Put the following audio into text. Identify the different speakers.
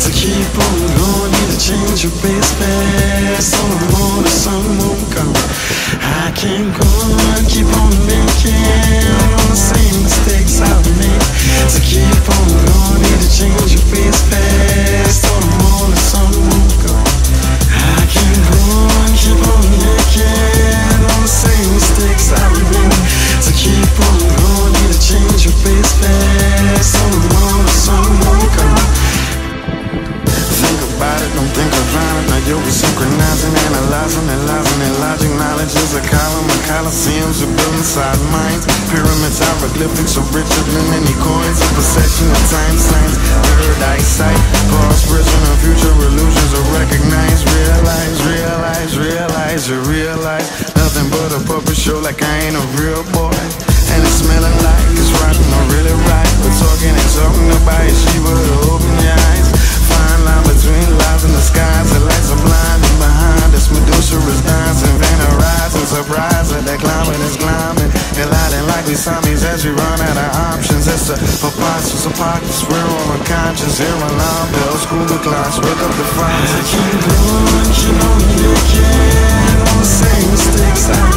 Speaker 1: To keep on going, need to change your base fast. You'll be synchronizing, analyzing, analyzing, and logic. Knowledge is a column of coliseums, we build inside minds. Pyramids, hieroglyphics are richer than coins. A perception of time signs, third eyesight. Past, present, and future illusions are recognized. Realize, realize, realize, you realize. Nothing but a puppet show like I ain't a real boy. And it's smelling like it's not really right. Climate is climbing. Eliding like we zombies as we run out of options. It's a preposterous apocalypse. We're all unconscious. Hear alarm bells, school the class, wake up the fires. I keep going, keep on making all the same mistakes I